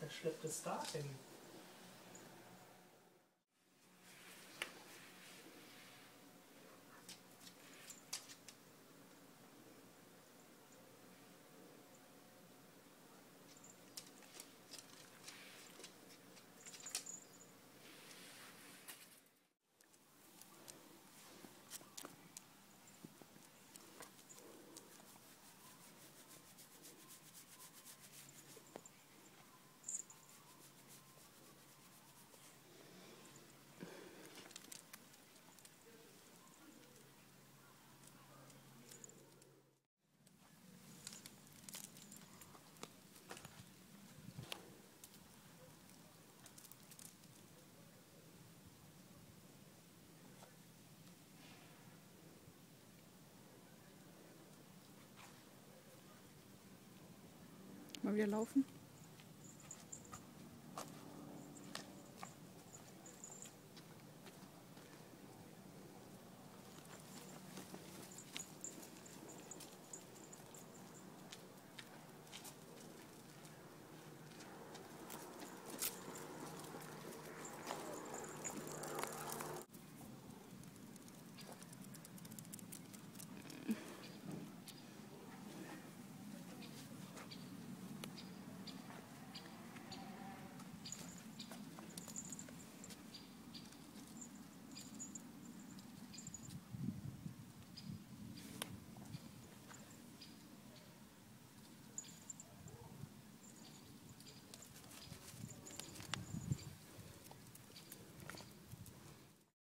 Wer schleppt es da Mal wieder laufen.